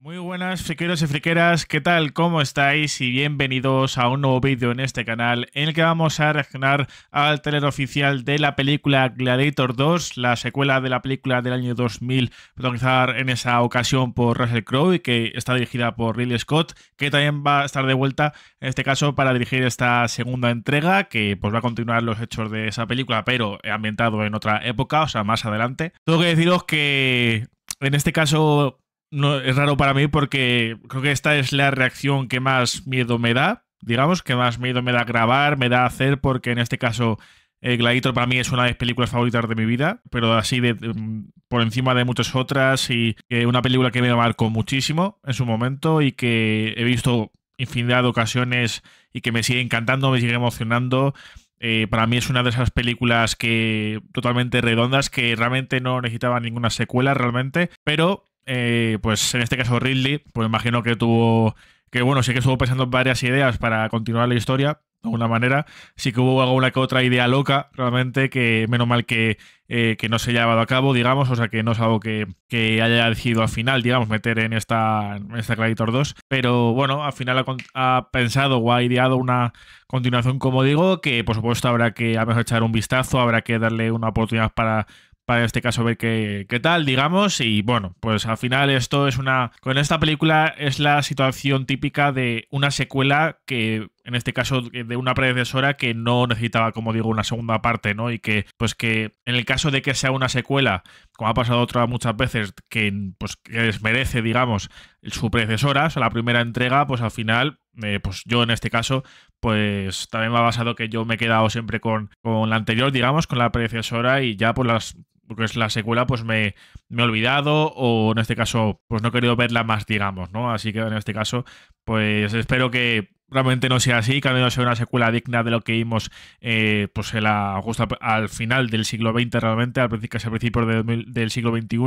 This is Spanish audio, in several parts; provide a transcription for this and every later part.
Muy buenas friqueros y friqueras, ¿qué tal? ¿Cómo estáis? Y bienvenidos a un nuevo vídeo en este canal en el que vamos a reaccionar al trailer oficial de la película Gladiator 2, la secuela de la película del año 2000 protagonizada en esa ocasión por Russell Crowe y que está dirigida por Ridley Scott, que también va a estar de vuelta en este caso para dirigir esta segunda entrega que pues va a continuar los hechos de esa película pero ambientado en otra época, o sea, más adelante. Tengo que deciros que en este caso no, es raro para mí porque creo que esta es la reacción que más miedo me da, digamos, que más miedo me da grabar, me da hacer, porque en este caso eh, Gladiator para mí es una de las películas favoritas de mi vida, pero así de, mm, por encima de muchas otras y una película que me marcó muchísimo en su momento y que he visto infinidad de ocasiones y que me sigue encantando, me sigue emocionando. Eh, para mí es una de esas películas que totalmente redondas que realmente no necesitaba ninguna secuela realmente, pero eh, pues en este caso Ridley, pues imagino que tuvo, que bueno, sí que estuvo pensando en varias ideas para continuar la historia, de alguna manera. Sí que hubo alguna que otra idea loca, realmente, que menos mal que, eh, que no se haya llevado a cabo, digamos, o sea que no es algo que, haya decidido al final, digamos, meter en esta, en esta Gladiator 2. Pero bueno, al final ha, pensado o ha ideado una continuación, como digo, que por supuesto habrá que a mejor echar un vistazo, habrá que darle una oportunidad para para este caso ver qué, qué, tal, digamos. Y bueno, pues al final esto es una... Con esta película es la situación típica de una secuela que, en este caso, de una predecesora que no necesitaba, como digo, una segunda parte, ¿no? Y que, pues que en el caso de que sea una secuela, como ha pasado otra muchas veces, que, pues, que desmerece, digamos, su predecesora, o sea, la primera entrega, pues al final eh, pues yo en este caso, pues también me ha basado que yo me he quedado siempre con, con la anterior, digamos, con la predecesora y ya pues las porque es la secuela, pues me, he olvidado o en este caso, pues no he querido verla más, digamos, ¿no? Así que en este caso, pues espero que realmente no sea así, que al menos sea una secuela digna de lo que vimos eh, pues en la, justo al final del siglo XX realmente, al principio, casi al principio del siglo XXI.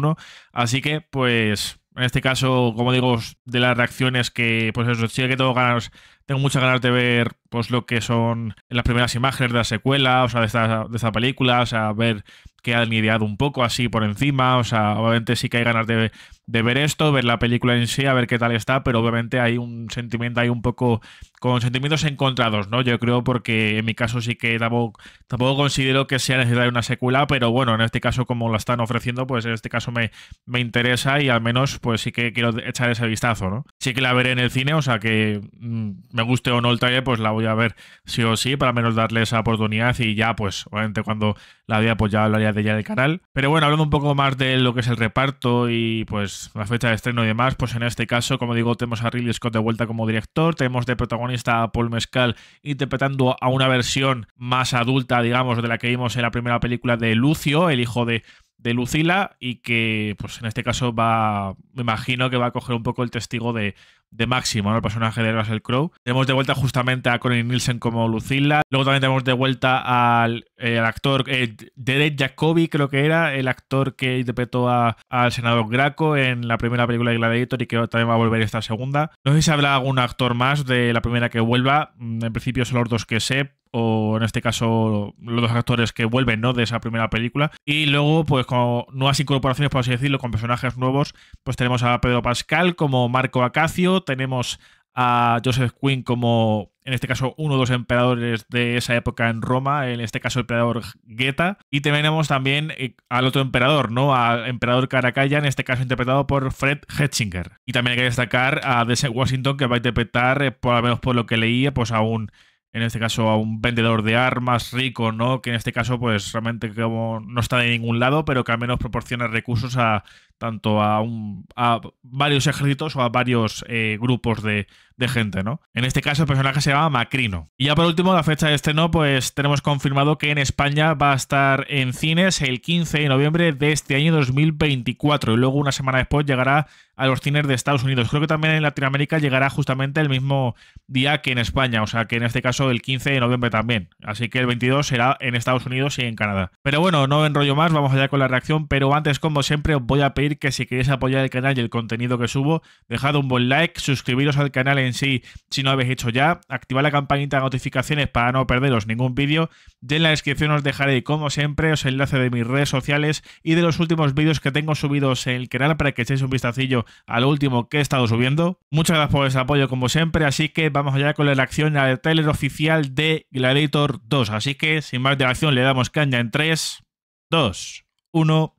Así que, pues, en este caso, como digo, de las reacciones que, pues eso, sí que tengo ganas, tengo muchas ganas de ver, pues lo que son las primeras imágenes de la secuela, o sea, de esta, de esta película, o sea, ver que han ideado un poco así por encima. O sea, obviamente sí que hay ganas de, de, ver esto, ver la película en sí, a ver qué tal está, pero obviamente hay un sentimiento ahí un poco con sentimientos encontrados, ¿no? Yo creo porque en mi caso sí que tampoco, tampoco considero que sea necesaria una secuela, pero bueno, en este caso como la están ofreciendo, pues en este caso me, me interesa y al menos pues sí que quiero echar ese vistazo, ¿no? Sí que la veré en el cine, o sea que mm, me guste o no el trailer, pues la voy a ver sí o sí, para menos darle esa oportunidad y ya pues obviamente cuando la vea pues ya hablaría de ella del canal. Pero bueno, hablando un poco más de lo que es el reparto y pues la fecha de estreno y demás, pues en este caso, como digo, tenemos a Ridley Scott de vuelta como director, tenemos de protagonista a Paul Mescal interpretando a una versión más adulta, digamos, de la que vimos en la primera película de Lucio, el hijo de de Lucila y que pues en este caso va, me imagino que va a coger un poco el testigo de, de Máximo, ¿no? el personaje de Russell Crowe. Tenemos de vuelta justamente a Connie Nielsen como Lucila. Luego también tenemos de vuelta al, eh, actor eh, Derek Jacobi, creo que era, el actor que interpretó al senador Graco en la primera película de Gladiator y que también va a volver esta segunda. No sé si habrá algún actor más de la primera que vuelva. Mm, en principio son los dos que sé o en este caso los dos actores que vuelven ¿no? de esa primera película. Y luego, pues con nuevas incorporaciones, por así decirlo, con personajes nuevos, pues tenemos a Pedro Pascal como Marco Acacio, tenemos a Joseph Quinn como, en este caso, uno de los emperadores de esa época en Roma, en este caso el emperador Geta, y tenemos también eh, al otro emperador, ¿no? Al emperador Caracalla, en este caso interpretado por Fred Hetzinger. Y también hay que destacar a Desmond Washington, que va a interpretar, eh, por lo menos por lo que leía, pues a un en este caso a un vendedor de armas rico, ¿no? Que en este caso, pues realmente como no está de ningún lado, pero que al menos proporciona recursos a tanto a, un, a varios ejércitos o a varios eh, grupos de, de, gente, ¿no? En este caso el personaje se llama Macrino. Y ya por último, la fecha de estreno, pues tenemos confirmado que en España va a estar en cines el 15 de noviembre de este año 2024 y luego una semana después llegará a los cines de Estados Unidos. Creo que también en Latinoamérica llegará justamente el mismo día que en España, o sea que en este caso el 15 de noviembre también. Así que el 22 será en Estados Unidos y en Canadá. Pero bueno, no enrollo más, vamos allá con la reacción, pero antes como siempre voy a pedir que si queréis apoyar el canal y el contenido que subo, dejad un buen like, suscribiros al canal en sí si no lo habéis hecho ya, activad la campanita de notificaciones para no perderos ningún vídeo, y en la descripción os dejaré, como siempre, os enlace de mis redes sociales y de los últimos vídeos que tengo subidos en el canal para que echéis un vistacillo a lo último que he estado subiendo. Muchas gracias por ese apoyo como siempre, así que vamos allá con la reacción al trailer oficial de Gladiator 2. Así que, sin más dilación, le damos caña en 3, 2, 1,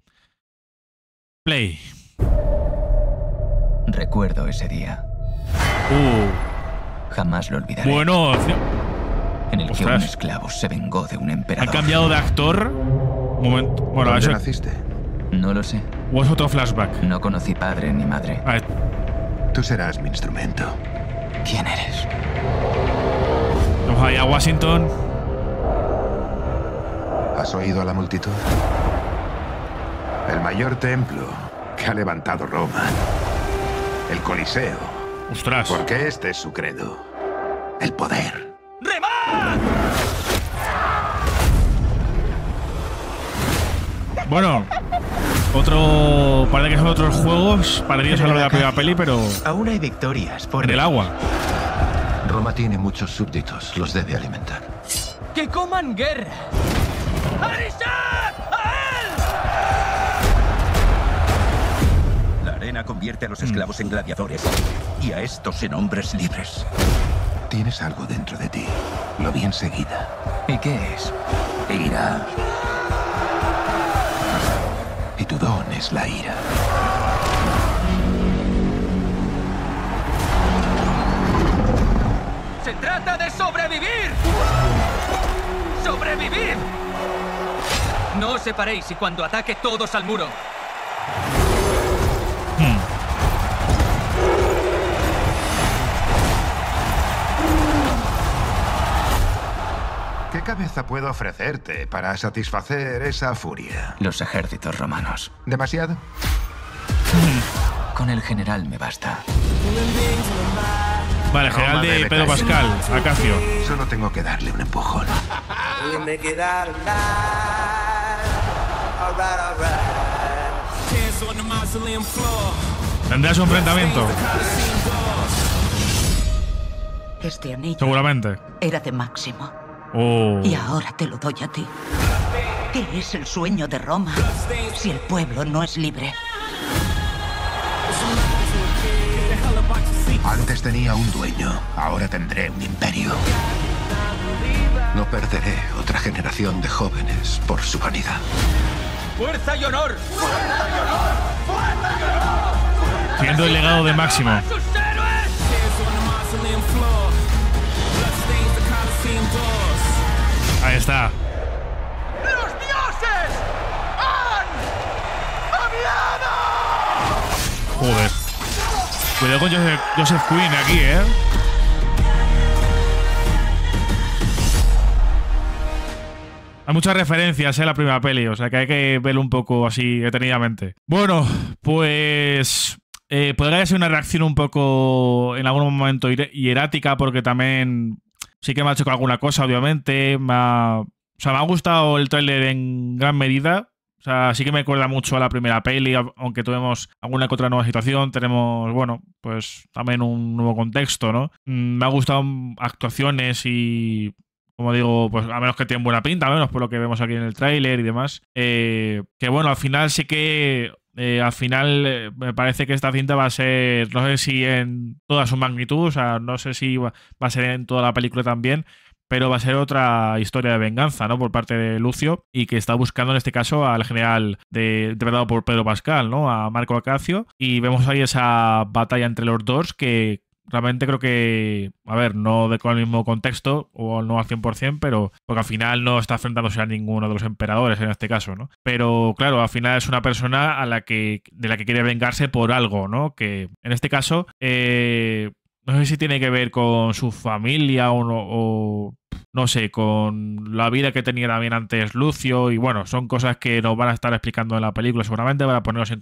play. Recuerdo ese día. Uh, Jamás lo olvidaré. bueno, en el que un esclavo se vengó de un ¿han emperador. cambiado de actor? Un momento. Bueno, ¿Dónde eso. naciste? No lo sé. ¿O es otro flashback? No conocí padre ni madre. A ver, Tú serás mi instrumento. ¿Quién eres? vamos allá a Washington. ¿Has oído a la multitud? El mayor templo que ha levantado Roma. El Coliseo. Ostras. Porque este es su credo. El poder. Bueno, otro. Parece que son otros juegos parecidos a lo de la primera peli, pero Aún hay victorias por en el agua. Roma tiene muchos súbditos, los debe alimentar. ¡Que coman guerra! Convierte a los esclavos en gladiadores y a estos en hombres libres. Tienes algo dentro de ti. Lo vi enseguida. ¿Y qué es? Ira. Y tu don es la ira. ¡Se trata de sobrevivir! ¡Sobrevivir! No os separéis y cuando ataque todos al muro. ¿Qué cabeza puedo ofrecerte para satisfacer esa furia? Los ejércitos romanos. ¿Demasiado? Con el general me basta. Vale, general Roma de Pedro. Pascal, Acacio. Solo tengo que darle un empujón. Tendrás un enfrentamiento, Este anillo seguramente. era de Máximo Oh. y ahora te lo doy a ti. ¿Qué es el sueño de Roma si el pueblo no es libre? Antes tenía un dueño, ahora tendré un imperio. No perderé otra generación de jóvenes por su vanidad. ¡Fuerza y honor! Siguiendo el legado de Máximo. Ahí está. ¡Los dioses han hablado! Joder. Cuidado con Joseph, Joseph Quinn aquí, ¿eh? Hay muchas referencias en la primera peli, o sea que hay que verlo un poco así detenidamente. Bueno, pues eh, podría ser una reacción un poco en algún momento hier- hierática porque también sí que me ha alguna cosa, obviamente. Me o sea, me ha gustado el tráiler en gran medida. O sea, sí que me recuerda mucho a la primera peli, aunque tuvimos alguna que otra nueva situación, tenemos, bueno, pues también un nuevo contexto, ¿no? Mm, Me ha gustado actuaciones y, como digo, pues a menos que tienen buena pinta, a menos por lo que vemos aquí en el tráiler y demás. Eh, que bueno, al final sí que eh, al final eh, me parece que esta cinta va a ser, no sé si en toda su magnitud, o sea, no sé si va, va a ser en toda la película también, pero va a ser otra historia de venganza, ¿no? Por parte de Lucio y que está buscando en este caso al general de, interpretado por Pedro Pascal, ¿no? A Marco Acacio y vemos ahí esa batalla entre los dos que realmente creo que, a ver, no de con el mismo contexto o no al 100%, pero porque al final no está enfrentándose a ninguno de los emperadores en este caso, ¿no? Pero claro, al final es una persona a la que de la que quiere vengarse por algo, ¿no? Que en este caso eh, no sé si tiene que ver con su familia o no, o no sé, con la vida que tenía también antes Lucio. Y bueno, son cosas que nos van a estar explicando en la película. Seguramente para ponernos en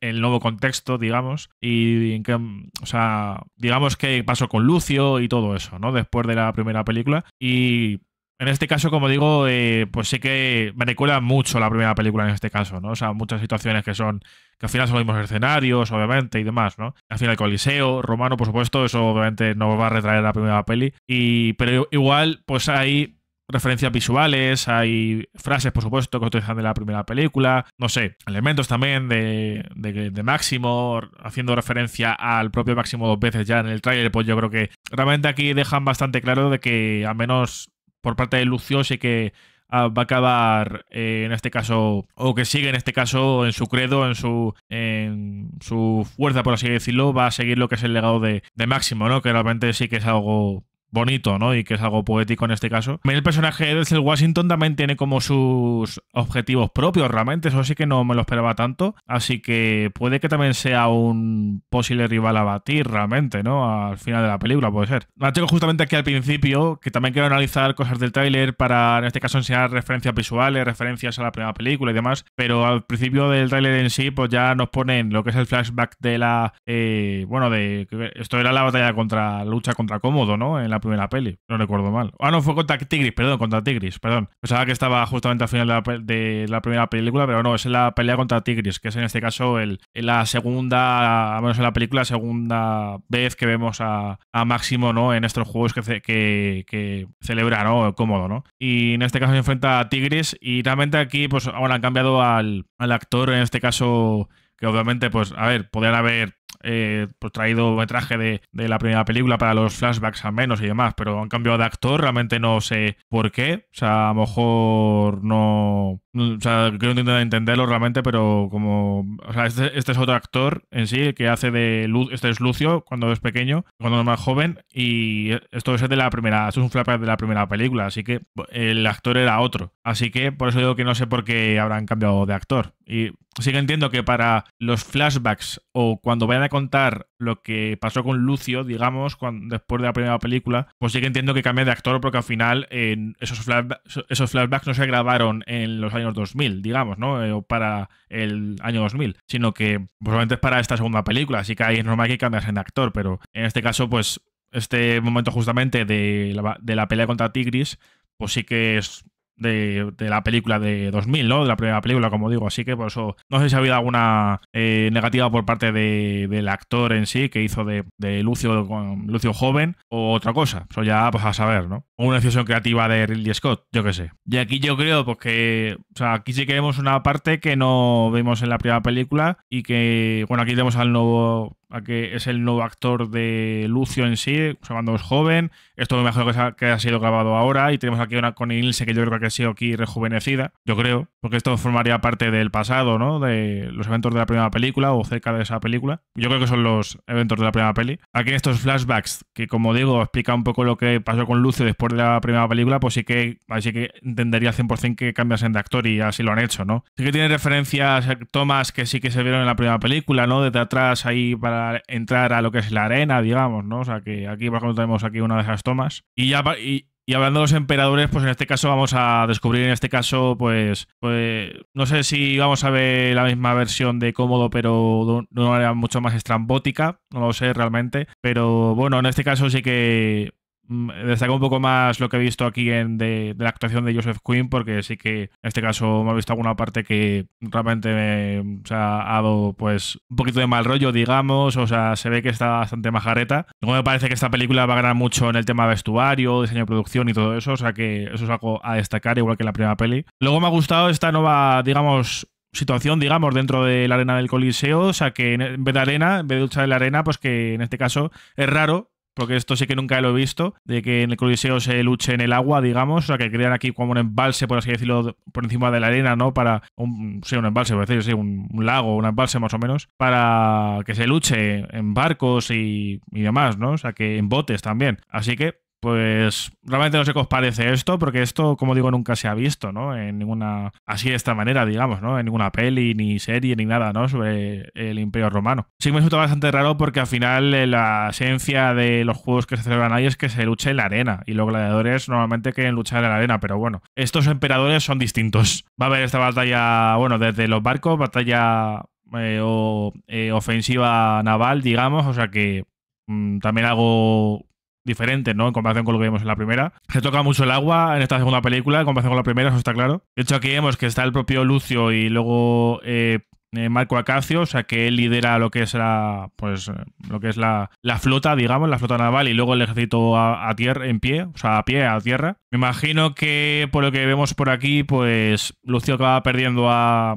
el nuevo contexto, digamos, y en qué, o sea, digamos qué pasó con Lucio y todo eso, ¿no? Después de la primera película. Y En este caso, como digo, eh, pues sí que me recuerda mucho la primera película en este caso, ¿no? O sea, muchas situaciones que son, que al final son los mismos escenarios, obviamente, y demás, ¿no? Al final el Coliseo, Romano, por supuesto, eso obviamente no va a retraer la primera peli. Y, pero igual, pues hay referencias visuales, hay frases, por supuesto, que utilizan de la primera película, no sé, elementos también de, de, de, Máximo, haciendo referencia al propio Máximo dos veces ya en el tráiler, pues yo creo que realmente aquí dejan bastante claro de que, al menos por parte de Lucio, sí que ah, va a acabar eh, en este caso, o que sigue en este caso en su credo, en su, en su fuerza, por así decirlo, va a seguir lo que es el legado de, de Máximo, ¿no? Que realmente sí que es algo bonito, ¿no? Y que es algo poético en este caso. El personaje de Denzel Washington también tiene como sus objetivos propios, realmente. Eso sí que no me lo esperaba tanto. Así que puede que también sea un posible rival a batir, realmente, ¿no? Al final de la película, puede ser. Me tengo justamente aquí al principio, que también quiero analizar cosas del tráiler para, en este caso, enseñar referencias visuales, referencias a la primera película y demás. Pero al principio del tráiler en sí, pues ya nos ponen lo que es el flashback de la. Eh, bueno, de. Esto era la batalla contra. Lucha contra Cómodo, ¿no? En la primera peli, no recuerdo mal. Ah, no, fue contra Tigris, perdón, contra Tigris, perdón. Pensaba que estaba justamente al final de la, primera película, pero no, es la pelea contra Tigris, que es en este caso el, la segunda, al menos en la película, segunda vez que vemos a, Máximo, ¿no? En estos juegos que, que, que celebra, ¿no? Cómodo, ¿no? Y en este caso se enfrenta a Tigris y realmente aquí, pues, ahora han cambiado al, al actor, en este caso que obviamente, pues, a ver, podrían haber eh, pues traído metraje de, de, la primera película para los flashbacks al menos y demás, pero han cambiado de actor, realmente no sé por qué. O sea, a lo mejor no. O sea, quiero intentar entenderlo realmente, pero como. Este, este, es otro actor en sí que hace de. Este es Lucio cuando es pequeño, cuando es más joven, y esto es de la primera. Esto es un flashback de la primera película, así que el actor era otro. Así que por eso digo que no sé por qué habrán cambiado de actor. Y sí que entiendo que para los flashbacks o cuando vayan a contar lo que pasó con Lucio, digamos, cuando, después de la primera película, pues sí que entiendo que cambie de actor porque al final esos, flashbacks, esos flashbacks no se grabaron en los años 2000, digamos, ¿no? Eh, o para el año 2000, sino que probablemente es para esta segunda película, así que ahí es normal que cambiasen de actor, pero en este caso, pues este momento justamente de la, de la pelea contra Tigris, pues sí que es de, la película de 2000, ¿no? De la primera película, como digo. Así que por eso no sé si ha habido alguna eh, negativa por parte del actor en sí que hizo de, Lucio, Lucio joven o otra cosa. Eso ya pues a saber, ¿no? O una decisión creativa de Ridley Scott, yo qué sé. Y aquí yo creo pues que, o sea, aquí sí que vemos una parte que no vimos en la primera película y que, bueno, aquí tenemos al nuevo a que es el nuevo actor de Lucio en sí, o sea, cuando es joven. Esto me imagino que, ha sido grabado ahora. Y tenemos aquí una Connie Ilse que yo creo que ha sido aquí rejuvenecida, yo creo, porque esto formaría parte del pasado, ¿no? De los eventos de la primera película o cerca de esa película. Yo creo que son los eventos de la primera peli. Aquí estos flashbacks, que como digo, explica un poco lo que pasó con Lucio después de la primera película, pues sí que, así que entendería 100% que cambiasen de actor y así lo han hecho, ¿no? Sí que tiene referencias, tomas que sí que se vieron en la primera película, ¿no? Desde atrás ahí para entrar a lo que es la arena, digamos, ¿no? O sea, que aquí, por ejemplo, tenemos aquí una de esas tomas. Y ya, y, hablando de los emperadores, pues en este caso vamos a descubrir, en este caso, pues, pues no sé si vamos a ver la misma versión de Cómodo, pero de una manera mucho más estrambótica, no lo sé realmente, pero bueno, en este caso sí que destaco un poco más lo que he visto aquí en de, la actuación de Joseph Quinn, porque sí que en este caso me ha visto alguna parte que realmente me, ha dado pues un poquito de mal rollo, digamos, o sea, se ve que está bastante majareta. Luego me parece que esta película va a ganar mucho en el tema vestuario, diseño de producción y todo eso, o sea que eso es algo a destacar, igual que la primera peli. Luego me ha gustado esta nueva, digamos, situación, digamos, dentro de la arena del Coliseo. O sea, que en vez de arena, en vez de duchar en la arena, pues que en este caso es raro porque esto sí que nunca lo he visto, de que en el Coliseo se luche en el agua, digamos, o sea, que crean aquí como un embalse, por así decirlo, por encima de la arena, ¿no? Para, un, sí, un embalse, por decir, sí, un, lago, un embalse más o menos, para que se luche en barcos y, y demás, ¿no? O sea, que en botes también. Así que pues realmente no sé qué os parece esto, porque esto, como digo, nunca se ha visto, ¿no? En ninguna, así de esta manera, digamos, ¿no? En ninguna peli, ni serie, ni nada, ¿no? Sobre el Imperio Romano. Sí me resulta bastante raro porque al final eh, la esencia de los juegos que se celebran ahí es que se luche en la arena, y los gladiadores normalmente quieren luchar en la arena, pero bueno, estos emperadores son distintos. Va a haber esta batalla, bueno, desde los barcos, batalla eh, o eh, ofensiva naval, digamos, o sea que mm, también algo diferente, ¿no? En comparación con lo que vimos en la primera. Se toca mucho el agua en esta segunda película, en comparación con la primera, eso está claro. De hecho, aquí vemos que está el propio Lucio y luego eh, eh, Marco Acacio, o sea que él lidera lo que es la, pues, eh, lo que es la, la flota, digamos, la flota naval y luego el ejército a tierra, en pie, o sea, a pie, a tierra. Me imagino que por lo que vemos por aquí, pues Lucio acaba perdiendo a,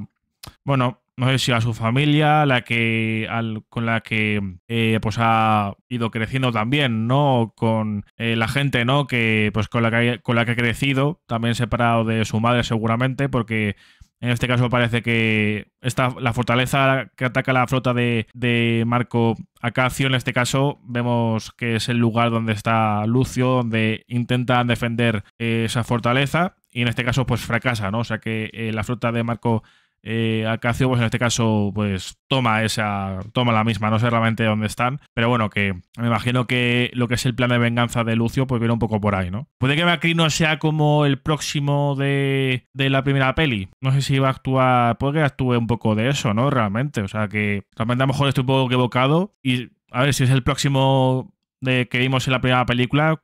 bueno, no sé si a su familia, la que con la que eh, pues ha ido creciendo también, ¿no? Con eh, la gente, ¿no? Que pues con la que, con la que ha crecido, también separado de su madre seguramente, porque en este caso parece que la fortaleza que ataca la flota de, de Marco Acacio, en este caso vemos que es el lugar donde está Lucio, donde intentan defender eh, esa fortaleza y en este caso pues fracasa, ¿no? O sea que la flota de Marco eh, Acacio, pues en este caso, pues toma esa, toma la misma, no sé realmente dónde están, pero bueno, que me imagino que lo que es el plan de venganza de Lucio, pues viene un poco por ahí, ¿no? Puede que Macrino sea como el próximo de, de la primera peli, no sé si va a actuar, puede que actúe un poco de eso, ¿no? Realmente, o sea que realmente a lo mejor estoy un poco equivocado y a ver si es el próximo de que vimos en la primera película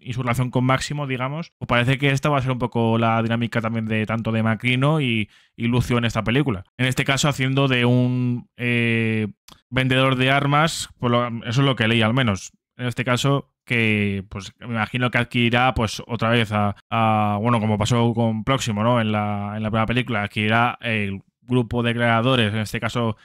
y su relación con Máximo, digamos, pues parece que esta va a ser un poco la dinámica también de tanto de Macrino y, y Lucio en esta película. En este caso, haciendo de un eh, vendedor de armas, eso es lo que leí al menos. En este caso, que pues me imagino que adquirirá pues otra vez a, a- bueno, como pasó con Próximo, ¿no? En la, en la primera película, adquirirá el grupo de creadores, en este caso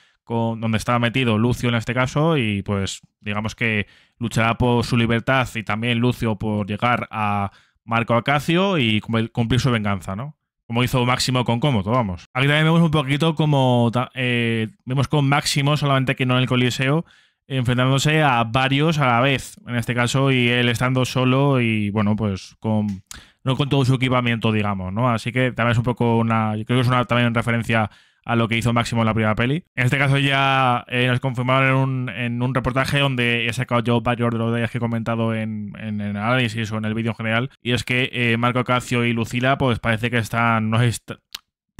donde estaba metido Lucio en este caso, y pues digamos que luchará por su libertad y también Lucio por llegar a Marco Acacio y cum- cumplir su venganza, ¿no? Como hizo Máximo con Cómodo, vamos. Aquí también vemos un poquito como eh, vemos con Máximo, solamente que no en el Coliseo, enfrentándose a varios a la vez, en este caso, y él estando solo y bueno, pues con no con todo su equipamiento, digamos, ¿no? Así que también es un poco una, yo creo que es una también referencia a lo que hizo Máximo en la primera peli. En este caso ya eh, nos confirmaron en un, en un reportaje donde he sacado yo varios de los detalles que he comentado en, en el análisis o en el vídeo en general, y es que eh, Marco Cacio y Lucila pues parece que están, no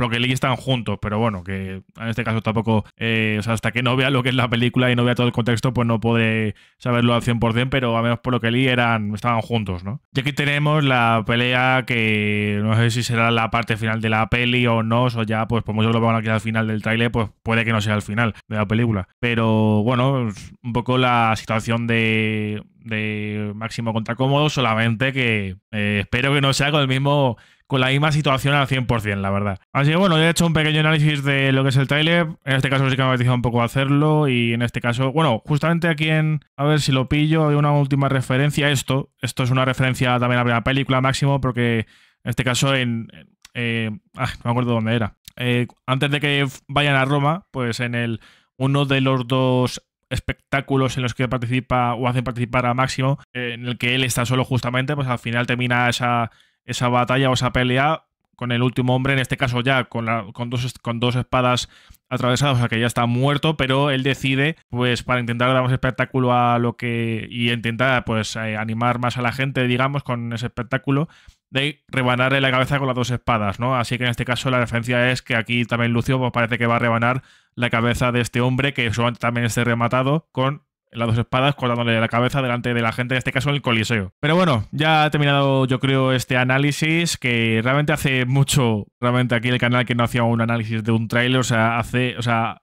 porque Lee están juntos, pero bueno, que en este caso tampoco, eh, o sea, hasta que no vea lo que es la película y no vea todo el contexto, pues no podré saberlo al 100%, pero al menos por lo que Lee eran, estaban juntos, ¿no? Y aquí tenemos la pelea que no sé si será la parte final de la peli o no, o ya, pues por mucho que lo pongan aquí al final del tráiler, pues puede que no sea el final de la película. Pero bueno, un poco la situación de, de Máximo contra Cómodo, solamente que eh, espero que no sea con el mismo con la misma situación al 100%, la verdad. Así que bueno, he hecho un pequeño análisis de lo que es el tráiler. En este caso sí que me ha apetecido un poco hacerlo y en este caso, bueno, justamente aquí en, a ver si lo pillo, hay una última referencia a esto. Esto es una referencia también a la película máximo porque en este caso en... eh, ah, no me acuerdo dónde era. Eh, antes de que vayan a Roma, pues en el uno de los dos espectáculos en los que participa o hacen participar a Máximo, en el que él está solo justamente, pues al final termina esa, esa batalla o esa pelea con el último hombre, en este caso ya con, la, con, dos, con dos espadas atravesadas, o sea que ya está muerto, pero él decide, pues para intentar dar más espectáculo a lo que... y intentar, pues, eh, animar más a la gente, digamos, con ese espectáculo, de rebanarle la cabeza con las dos espadas, ¿no? Así que en este caso la referencia es que aquí también Lucio pues, parece que va a rebanar la cabeza de este hombre que solamente también esté rematado con las dos espadas cortándole la cabeza delante de la gente, en este caso en el Coliseo. Pero bueno, ya ha terminado yo creo este análisis que realmente hace mucho, realmente aquí en el canal que no hacía un análisis de un tráiler, o sea, hace, o sea,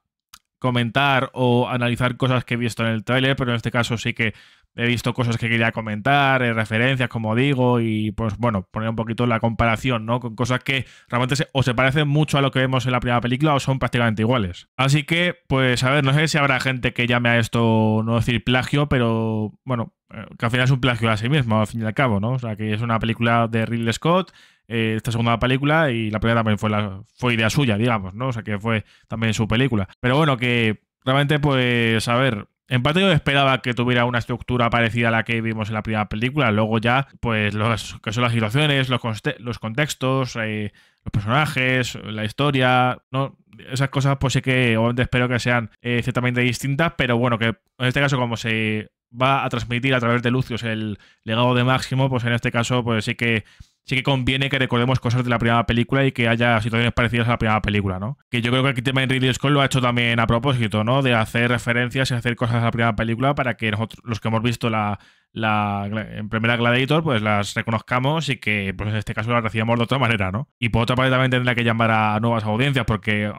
comentar o analizar cosas que he visto en el tráiler, pero en este caso sí que he visto cosas que quería comentar, eh, referencias, como digo, y pues bueno, poner un poquito la comparación, ¿no? Con cosas que realmente o se parecen mucho a lo que vemos en la primera película o son prácticamente iguales. Así que, pues a ver, no sé si habrá gente que llame a esto, no decir plagio, pero bueno, eh, que al final es un plagio a sí mismo, al fin y al cabo, ¿no? O sea, que es una película de Ridley Scott, eh, esta segunda película, y la primera también fue, la, fue idea suya, digamos, ¿no? O sea, que fue también su película. Pero bueno, que realmente, pues, a ver, en parte yo esperaba que tuviera una estructura parecida a la que vimos en la primera película. Luego ya, pues, los, que son las situaciones, los, los contextos, eh, los personajes, la historia, ¿no? Esas cosas, pues sí que obviamente espero que sean eh, ciertamente distintas, pero bueno, que en este caso como se va a transmitir a través de Lucius el legado de Máximo, pues en este caso, pues sí que sí que conviene que recordemos cosas de la primera película y que haya situaciones parecidas a la primera película, ¿no? Que yo creo que aquí también Ridley Scott lo ha hecho también a propósito, ¿no? De hacer referencias y hacer cosas a la primera película para que nosotros, los que hemos visto la, en primera Gladiator, pues las reconozcamos y que pues en este caso las recibamos de otra manera, ¿no? Y por otra parte también tendrá que llamar a nuevas audiencias porque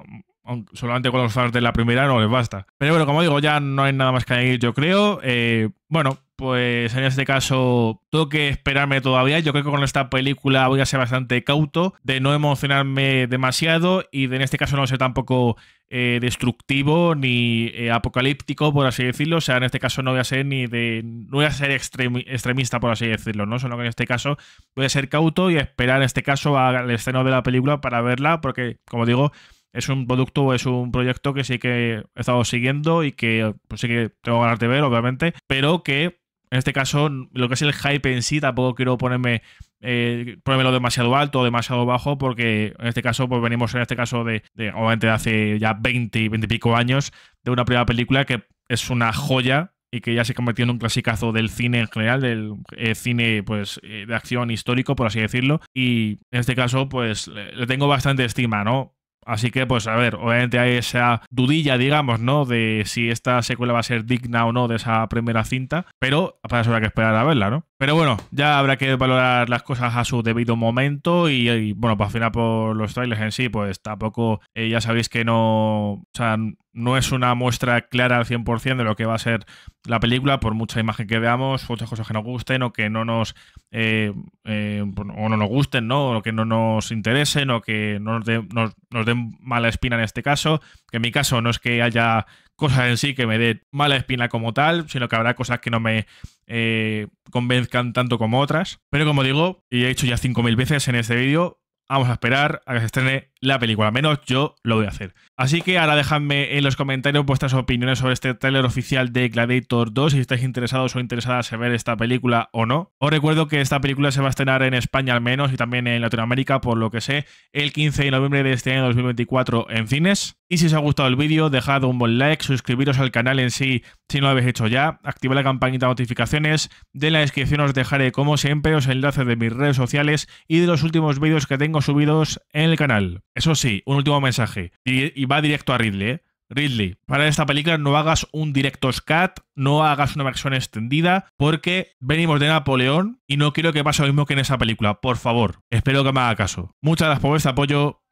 solamente con los fans de la primera no les basta. Pero bueno, como digo, ya no hay nada más que añadir, yo creo. Eh, bueno, pues en este caso tengo que esperarme todavía. Yo creo que con esta película voy a ser bastante cauto de no emocionarme demasiado y de en este caso no ser tampoco eh, destructivo ni eh, apocalíptico, por así decirlo. O sea, en este caso no voy a ser ni de. No voy a ser extremista, por así decirlo, ¿no? Solo que en este caso voy a ser cauto y esperar en este caso al estreno de la película para verla, porque, como digo, es un producto, es un proyecto que sí que he estado siguiendo y que pues sí que tengo ganas de ver, obviamente, pero que en este caso lo que es el hype en sí tampoco quiero ponerme eh, demasiado alto o demasiado bajo porque en este caso pues venimos en este caso de, obviamente de hace ya 20, 20 y pico años de una primera película que es una joya y que ya se convirtió en un clasicazo del cine en general, del eh, cine pues eh, de acción histórico, por así decirlo. Y en este caso, pues le tengo bastante estima, ¿no? Así que, pues a ver, obviamente hay esa dudilla, digamos, ¿no? De si esta secuela va a ser digna o no de esa primera cinta, pero para eso habrá que esperar a verla, ¿no? Pero bueno, ya habrá que valorar las cosas a su debido momento y, bueno, pues al final por los trailers en sí, pues tampoco, eh, ya sabéis que no, o sea, no es una muestra clara al 100% de lo que va a ser la película, por mucha imagen que veamos, muchas cosas que nos gusten o que no nos, eh, eh, o no nos gusten, ¿no? O que no nos interesen o que no nos, den mala espina en este caso. Que en mi caso no es que haya cosas en sí que me den mala espina como tal, sino que habrá cosas que no me eh, convenzcan tanto como otras. Pero como digo, y he dicho ya 5.000 veces en este vídeo, vamos a esperar a que se estrene la película. Al menos yo lo voy a hacer. Así que ahora dejadme en los comentarios vuestras opiniones sobre este tráiler oficial de Gladiator 2, si estáis interesados o interesadas en ver esta película o no. Os recuerdo que esta película se va a estrenar en España al menos y también en Latinoamérica, por lo que sé, el 15 de noviembre de este año 2024 en cines. Y si os ha gustado el vídeo, dejad un buen like, suscribiros al canal en sí si no lo habéis hecho ya, activad la campanita de notificaciones, de la descripción os dejaré como siempre los enlaces de mis redes sociales y de los últimos vídeos que tengo subidos en el canal. Eso sí, un último mensaje. Y, va directo a Ridley, ¿eh? Ridley, para esta película no hagas un directo scat, no hagas una versión extendida, porque venimos de Napoleón y no quiero que pase lo mismo que en esa película. Por favor, espero que me haga caso. Muchas gracias por vuestro apoyo.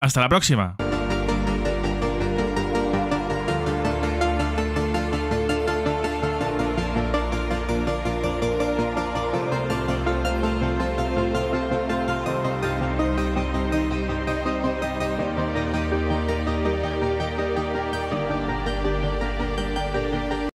Hasta la próxima.